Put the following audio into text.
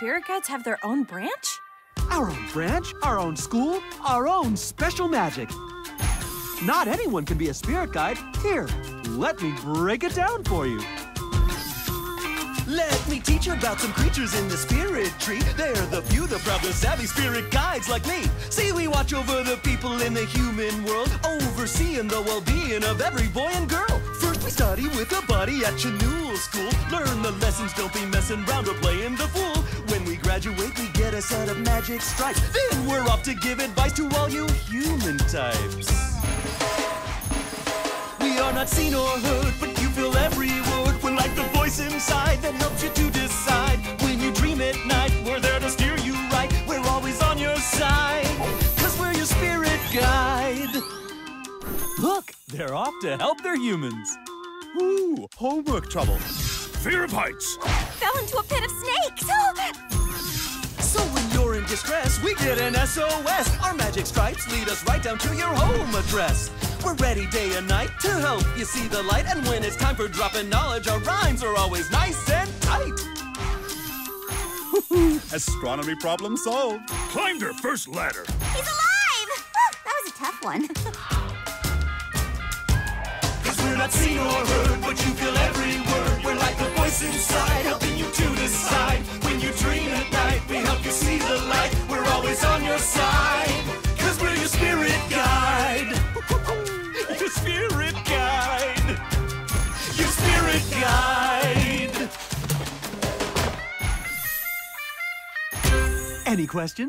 spirit guides have their own branch? Our own branch, our own school, our own special magic. Not anyone can be a spirit guide. Here, let me break it down for you. Let me teach you about some creatures in the spirit tree. They're the few, the proud, the savvy spirit guides like me. See, we watch over the people in the human world, overseeing the well-being of every boy and girl. First, we study with a buddy at Chanul School. Learn the lessons, don't be messing around or playing the fool. A set of magic stripes. Then we're off to give advice to all you human types. We are not seen or heard, but you feel every word. We're like the voice inside that helps you to decide. When you dream at night, we're there to steer you right. We're always on your side, cause we're your spirit guide. Look, they're off to help their humans. Ooh, homework trouble. Fear of heights. Fell into a pit of snakes! Oh, get an SOS. Our magic stripes lead us right down to your home address. We're ready day and night to help you see the light. And when it's time for dropping knowledge, our rhymes are always nice and tight. Astronomy problem solved. Climbed her first ladder. He's alive! Whew, that was a tough one. Cause we're not seen or heard, spirit guide. Your spirit guide. Any questions?